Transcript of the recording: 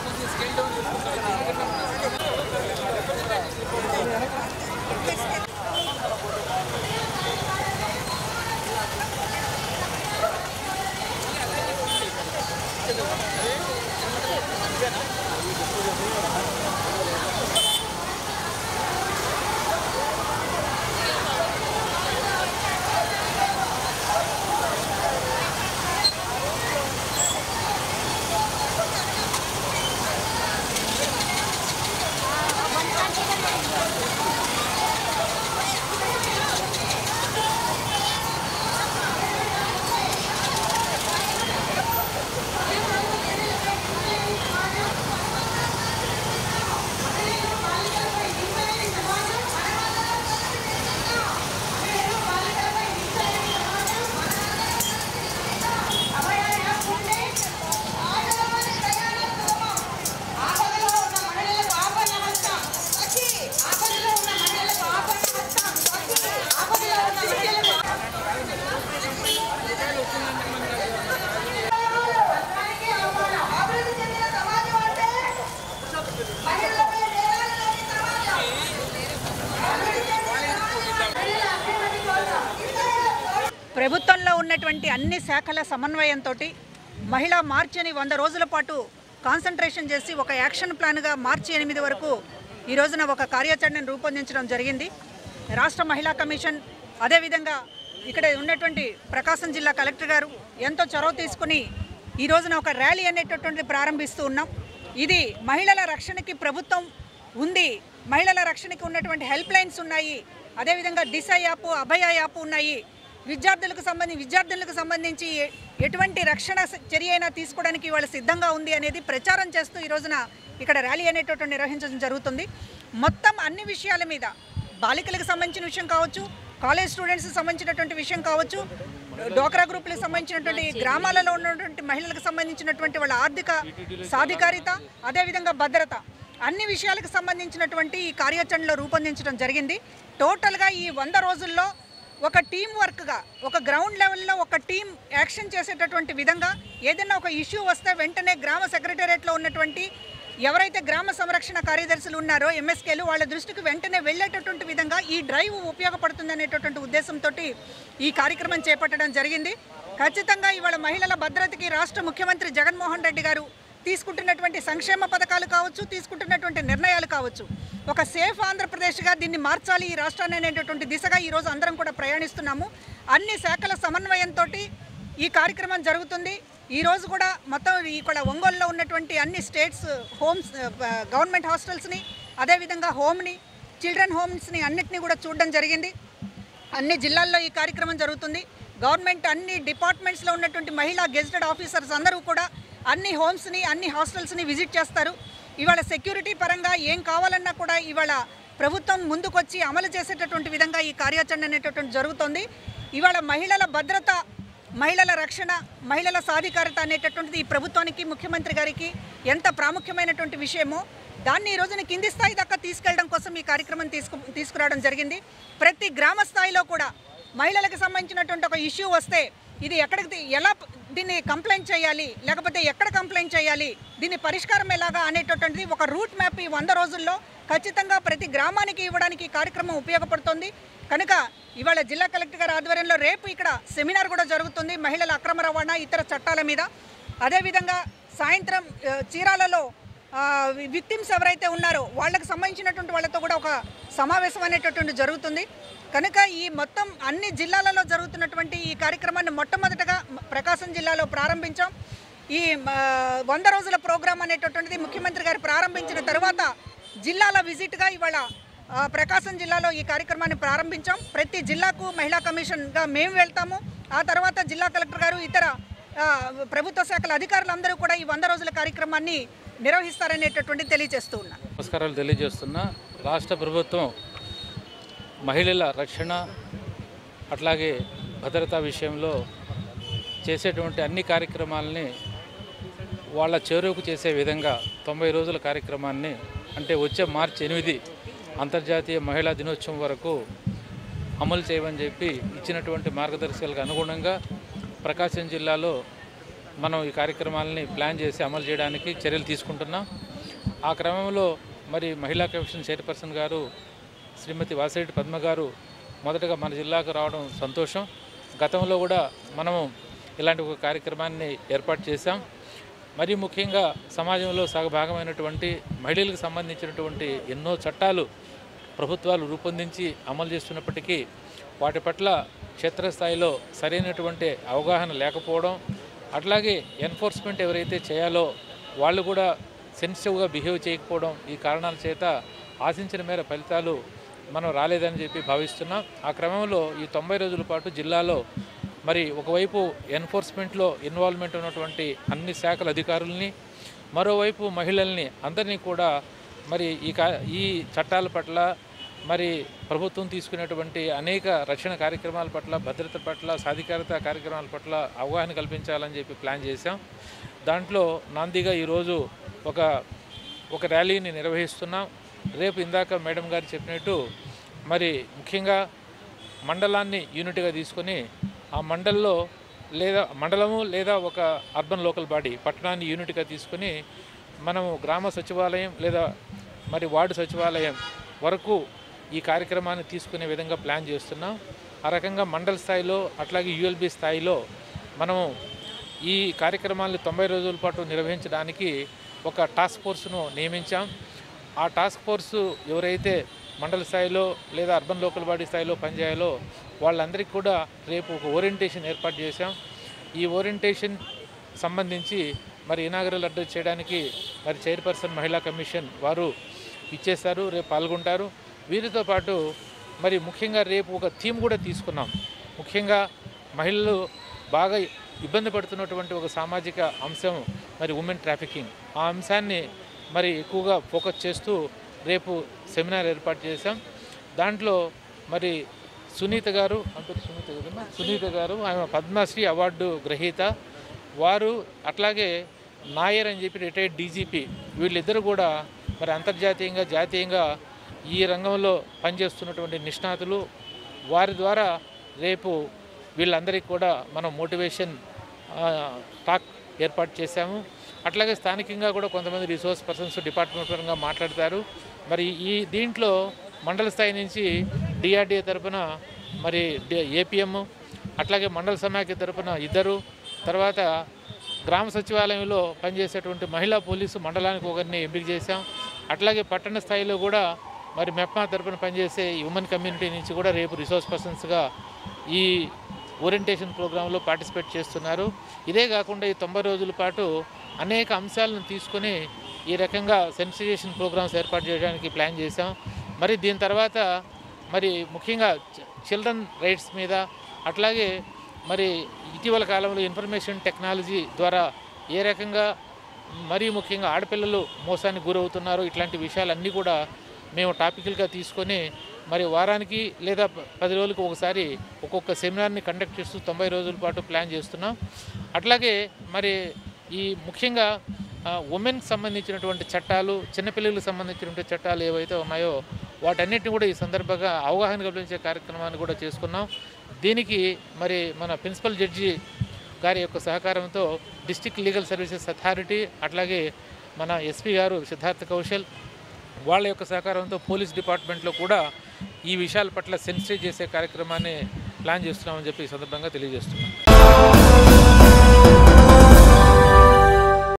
కొంచెం scale down చేసుకుంటాను ప్రభుత్వంలో ఉన్నటువంటి అన్ని శాఖల సమన్వయంతో మహిళా మార్చిని వంద రోజుల పాటు కాన్సన్ట్రేషన్ చేసి ఒక యాక్షన్ ప్లాన్గా మార్చి ఎనిమిది వరకు ఈ రోజున ఒక కార్యాచరణను రూపొందించడం జరిగింది. రాష్ట్ర మహిళా కమిషన్ అదేవిధంగా ఇక్కడ ఉన్నటువంటి ప్రకాశం జిల్లా కలెక్టర్ గారు ఎంతో చొరవ తీసుకుని ఈ రోజున ఒక ర్యాలీ అనేటటువంటిది ప్రారంభిస్తూ ఉన్నాం. ఇది మహిళల రక్షణకి ప్రభుత్వం ఉంది. మహిళల రక్షణకి ఉన్నటువంటి హెల్ప్ లైన్స్ ఉన్నాయి. అదేవిధంగా దిశ యాప్ అభయ యాప్ ఉన్నాయి. విద్యార్థులకు సంబంధించి విద్యార్థులకు సంబంధించి ఎటువంటి రక్షణ చర్య అయినా తీసుకోవడానికి వాళ్ళు సిద్ధంగా ఉంది అనేది ప్రచారం చేస్తూ ఈ రోజున ఇక్కడ ర్యాలీ అనేటటువంటి నిర్వహించడం జరుగుతుంది. మొత్తం అన్ని విషయాల మీద బాలికలకు సంబంధించిన విషయం కావచ్చు కాలేజ్ స్టూడెంట్స్కి సంబంధించినటువంటి విషయం కావచ్చు డోక్రా గ్రూపులకు సంబంధించినటువంటి గ్రామాలలో ఉన్నటువంటి మహిళలకు సంబంధించినటువంటి వాళ్ళ ఆర్థిక సాధికారిత అదేవిధంగా భద్రత అన్ని విషయాలకు సంబంధించినటువంటి ఈ కార్యాచరణలో రూపొందించడం జరిగింది. టోటల్గా ఈ వంద రోజుల్లో ఒక టీం వర్క్గా ఒక గ్రౌండ్ లెవెల్లో ఒక టీం యాక్షన్ చేసేటటువంటి విధంగా ఏదైనా ఒక ఇష్యూ వస్తే వెంటనే గ్రామ సెక్రటేరియట్లో ఉన్నటువంటి ఎవరైతే గ్రామ సంరక్షణ కార్యదర్శులు ఉన్నారో ఎంఎస్కేలు వాళ్ళ దృష్టికి వెంటనే వెళ్ళేటటువంటి విధంగా ఈ డ్రైవ్ ఉపయోగపడుతుంది అనేటటువంటి ఉద్దేశంతో ఈ కార్యక్రమం చేపట్టడం జరిగింది. ఖచ్చితంగా ఇవాళ మహిళల భద్రతకి రాష్ట్ర ముఖ్యమంత్రి జగన్మోహన్ రెడ్డి గారు తీసుకుంటున్నటువంటి సంక్షేమ పథకాలు కావచ్చు తీసుకుంటున్నటువంటి నిర్ణయాలు కావచ్చు. ఒక సేఫ్ ఆంధ్రప్రదేశ్గా దీన్ని మార్చాలి ఈ రాష్ట్రాన్ని అనేటటువంటి దిశగా ఈరోజు అందరం కూడా ప్రయాణిస్తున్నాము. అన్ని శాఖల సమన్వయంతో ఈ కార్యక్రమం జరుగుతుంది. ఈరోజు కూడా మొత్తం ఇక్కడ ఒంగోలులో ఉన్నటువంటి అన్ని స్టేట్స్ హోమ్స్ గవర్నమెంట్ హాస్టల్స్ని అదేవిధంగా హోమ్ని చిల్డ్రన్ హోమ్స్ని అన్నిటినీ కూడా చూడడం జరిగింది. అన్ని జిల్లాల్లో ఈ కార్యక్రమం జరుగుతుంది. గవర్నమెంట్ అన్ని డిపార్ట్మెంట్స్లో ఉన్నటువంటి మహిళా గెజిటెడ్ ఆఫీసర్స్ అందరూ కూడా అన్ని హోమ్స్ని అన్ని హాస్టల్స్ని విజిట్ చేస్తారు. ఇవాళ సెక్యూరిటీ పరంగా ఏం కావాలన్నా కూడా ఇవాళ ప్రభుత్వం ముందుకొచ్చి అమలు చేసేటటువంటి విధంగా ఈ కార్యాచరణ అనేటటువంటి జరుగుతుంది. ఇవాళ మహిళల భద్రత మహిళల రక్షణ మహిళల సాధికారత అనేటటువంటిది ఈ ప్రభుత్వానికి ముఖ్యమంత్రి గారికి ఎంత ప్రాముఖ్యమైనటువంటి విషయమో దాన్ని ఈ రోజున కింది స్థాయి దాకా తీసుకెళ్ళడం కోసం ఈ కార్యక్రమం తీసుకు తీసుకురావడం జరిగింది. ప్రతి గ్రామ స్థాయిలో కూడా మహిళలకు సంబంధించినటువంటి ఒక ఇష్యూ వస్తే ఇది ఎక్కడికి ఎలా దీన్ని కంప్లైంట్ చేయాలి లేకపోతే ఎక్కడ కంప్లైంట్ చేయాలి దీని పరిష్కారం ఎలాగా అనేటటువంటిది ఒక రూట్ మ్యాప్ ఈ వంద రోజుల్లో ఖచ్చితంగా ప్రతి గ్రామానికి ఇవ్వడానికి కార్యక్రమం ఉపయోగపడుతుంది. కనుక ఇవాళ జిల్లా కలెక్టర్ గారి ఆధ్వర్యంలో రేపు ఇక్కడ సెమినార్ కూడా జరుగుతుంది మహిళల అక్రమ రవాణా ఇతర చట్టాల మీద. అదేవిధంగా సాయంత్రం చీరాలలో విక్టిమ్స్ ఎవరైతే ఉన్నారో వాళ్ళకి సంబంధించినటువంటి వాళ్ళతో కూడా ఒక సమావేశం అనేటటువంటి జరుగుతుంది. కనుక ఈ మొత్తం అన్ని జిల్లాలలో జరుగుతున్నటువంటి ఈ కార్యక్రమాన్ని మొట్టమొదటగా ప్రకాశం జిల్లాలో ప్రారంభించాం. ఈ వంద రోజుల ప్రోగ్రాం అనేటటువంటిది ముఖ్యమంత్రి గారు ప్రారంభించిన తర్వాత జిల్లాల విజిట్గా ఇవాళ ప్రకాశం జిల్లాలో ఈ కార్యక్రమాన్ని ప్రారంభించాం. ప్రతి జిల్లాకు మహిళా కమిషన్గా మేము వెళ్తాము. ఆ తర్వాత జిల్లా కలెక్టర్ గారు ఇతర ప్రభుత్వ శాఖల అధికారులందరూ కూడా ఈ వంద రోజుల కార్యక్రమాన్ని నిర్వహిస్తారనేటటువంటి తెలియజేస్తూ ఉన్నా నమస్కారాలు తెలియజేస్తున్నా. రాష్ట్ర ప్రభుత్వం మహిళల రక్షణ అట్లాగే భద్రతా విషయంలో చేసేటువంటి అన్ని కార్యక్రమాలని వాళ్ళ చేరువకు చేసే విధంగా తొంభై రోజుల కార్యక్రమాన్ని అంటే వచ్చే మార్చి ఎనిమిది అంతర్జాతీయ మహిళా దినోత్సవం వరకు అమలు చేయమని చెప్పి ఇచ్చినటువంటి మార్గదర్శకాలకు అనుగుణంగా ప్రకాశం జిల్లాలో మనం ఈ కార్యక్రమాలని ప్లాన్ చేసి అమలు చేయడానికి చర్యలు తీసుకుంటున్నాం. ఆ క్రమంలో మరి మహిళా కమిషన్ చైర్పర్సన్ గారు శ్రీమతి వాసిరెడ్డి పద్మ గారు మొదటగా మన జిల్లాకు రావడం సంతోషం. గతంలో కూడా మనము ఇలాంటి ఒక కార్యక్రమాన్ని ఏర్పాటు చేశాం. మరి ముఖ్యంగా సమాజంలో సగభాగమైనటువంటి మహిళలకు సంబంధించినటువంటి ఎన్నో చట్టాలు ప్రభుత్వాలు రూపొందించి అమలు చేస్తున్నప్పటికీ వాటి పట్ల క్షేత్రస్థాయిలో సరైనటువంటి అవగాహన లేకపోవడం అట్లాగే ఎన్ఫోర్స్మెంట్ ఎవరైతే చేయాలో వాళ్ళు కూడా సెన్సిటివ్గా బిహేవ్ చేయకపోవడం ఈ కారణాల చేత ఆశించిన మేర ఫలితాలు మనం రాలేదని చెప్పి భావిస్తున్నాం. ఆ క్రమంలో ఈ తొంభై రోజుల పాటు జిల్లాలో మరి ఒకవైపు ఎన్ఫోర్స్మెంట్లో ఇన్వాల్వ్మెంట్ ఉన్నటువంటి అన్ని శాఖల అధికారుల్ని మరోవైపు మహిళల్ని అందరినీ కూడా మరి ఈ కా ఈ చట్టాల పట్ల మరి ప్రభుత్వం తీసుకునేటువంటి అనేక రక్షణ కార్యక్రమాల పట్ల భద్రత పట్ల సాధికారత కార్యక్రమాల పట్ల అవగాహన కల్పించాలని చెప్పి ప్లాన్ చేశాం. దాంట్లో నాందిగా ఈరోజు ఒక ఒక ర్యాలీని నిర్వహిస్తున్నాం. రేపు ఇందాక మేడం గారు చెప్పినట్టు మరి ముఖ్యంగా మండలాన్ని యూనిట్గా తీసుకొని ఆ మండల్లో లేదా మండలము లేదా ఒక అర్బన్ లోకల్ బాడీ పట్టణాన్ని యూనిట్గా తీసుకొని మనము గ్రామ సచివాలయం లేదా మరి వార్డు సచివాలయం వరకు ఈ కార్యక్రమాన్ని తీసుకునే విధంగా ప్లాన్ చేస్తున్నాం. ఆ రకంగా మండల స్థాయిలో అట్లాగే యుఎల్బి స్థాయిలో మనము ఈ కార్యక్రమాన్ని తొంభై రోజుల పాటు నిర్వహించడానికి ఒక టాస్క్ ఫోర్స్ను నియమించాం. ఆ టాస్క్ ఫోర్సు ఎవరైతే మండల స్థాయిలో లేదా అర్బన్ లోకల్ బాడీ స్థాయిలో పనిచేయాలో వాళ్ళందరికీ కూడా రేపు ఒక ఓరియంటేషన్ ఏర్పాటు చేశాం. ఈ ఓరియంటేషన్ సంబంధించి మరి ఇనాగరల్ అడ్రస్ చేయడానికి మరి చైర్పర్సన్ మహిళా కమిషన్ వారు ఇచ్చేస్తారు రేపు పాల్గొంటారు. వీరితో పాటు మరి ముఖ్యంగా రేపు ఒక థీమ్ కూడా తీసుకున్నాం. ముఖ్యంగా మహిళలు బాగా ఇబ్బంది పడుతున్నటువంటి ఒక సామాజిక అంశం మరి ఉమెన్ ట్రాఫికింగ్. ఆ అంశాన్ని మరి ఎక్కువగా ఫోకస్ చేస్తూ రేపు సెమినార్ ఏర్పాటు చేశాం. దాంట్లో మరి సునీత గారు అంటే సునీత కదమ్మా సునీత గారు ఆమె పద్మశ్రీ అవార్డు గ్రహీత. వారు అట్లాగే నాయర్ అని చెప్పి రిటైర్డ్ డీజీపీ వీళ్ళిద్దరు కూడా మరి అంతర్జాతీయంగా జాతీయంగా ఈ రంగంలో పనిచేస్తున్నటువంటి నిష్ణాతులు. వారి ద్వారా రేపు వీళ్ళందరికీ కూడా మనం మోటివేషన్ టాక్ ఏర్పాటు చేశాము. అట్లాగే స్థానికంగా కూడా కొంతమంది రిసోర్స్ పర్సన్స్ డిపార్ట్మెంట్ పరంగా మాట్లాడతారు. మరి ఈ దీంట్లో మండల స్థాయి నుంచి డిఆర్డిఏ తరపున మరి ఏపీఎం అట్లాగే మండల సమాఖ్య తరఫున ఇద్దరు తర్వాత గ్రామ సచివాలయంలో పనిచేసేటువంటి మహిళా పోలీసు మండలానికి ఒకరిని ఎంపిక చేశాం. అట్లాగే పట్టణ స్థాయిలో కూడా మరి మెప్మా తరపున పనిచేసే ఉమెన్ కమ్యూనిటీ నుంచి కూడా రేపు రిసోర్స్ పర్సన్స్గా ఈ ఓరియంటేషన్ ప్రోగ్రాంలో పార్టిసిపేట్ చేస్తున్నారు. ఇదే కాకుండా ఈ తొంభై రోజుల పాటు అనేక అంశాలను తీసుకొని ఈ రకంగా సెన్సిటైజేషన్ ప్రోగ్రామ్స్ ఏర్పాటు చేయడానికి ప్లాన్ చేశాం. మరి దీని తర్వాత మరి ముఖ్యంగా చిల్డ్రన్ రైట్స్ మీద అట్లాగే మరి ఇటీవల కాలంలో ఇన్ఫర్మేషన్ టెక్నాలజీ ద్వారా ఏ రకంగా మరీ ముఖ్యంగా ఆడపిల్లలు మోసానికి గురవుతున్నారు ఇట్లాంటి విషయాలన్నీ కూడా మేము టాపికల్గా తీసుకొని మరి వారానికి లేదా పది రోజులకు ఒకసారి ఒక్కొక్క సెమినార్ని కండక్ట్ చేస్తూ తొంభై రోజుల పాటు ప్లాన్ చేస్తున్నాం. అట్లాగే మరి ఈ ముఖ్యంగా ఉమెన్కి సంబంధించినటువంటి చట్టాలు చిన్నపిల్లలకు సంబంధించినటువంటి చట్టాలు ఏవైతే ఉన్నాయో వాటన్నిటిని కూడా ఈ సందర్భంగా అవగాహన కల్పించే కార్యక్రమాన్ని కూడా చేసుకున్నాం. దీనికి మరి మన ప్రిన్సిపల్ జడ్జి గారి యొక్క సహకారంతో డిస్టిక్ లీగల్ సర్వీసెస్ అథారిటీ అట్లాగే మన ఎస్పీ గారు సిద్ధార్థ కౌశల్ వాళ్ళ యొక్క సహకారంతో పోలీస్ డిపార్ట్మెంట్లో కూడా ఈ విషయాల పట్ల సెన్సిటైజ్ చేసే కార్యక్రమాన్ని ప్లాన్ చేస్తున్నామని చెప్పి ఈ సందర్భంగా తెలియజేస్తున్నాం.